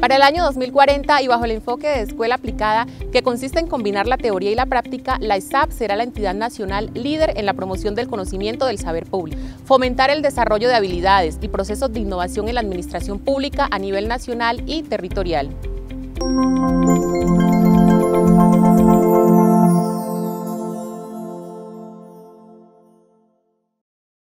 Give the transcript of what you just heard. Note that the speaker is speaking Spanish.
Para el año 2040 y bajo el enfoque de escuela aplicada, que consiste en combinar la teoría y la práctica, la ISAP será la entidad nacional líder en la promoción del conocimiento del saber público, fomentar el desarrollo de habilidades y procesos de innovación en la administración pública a nivel nacional y territorial.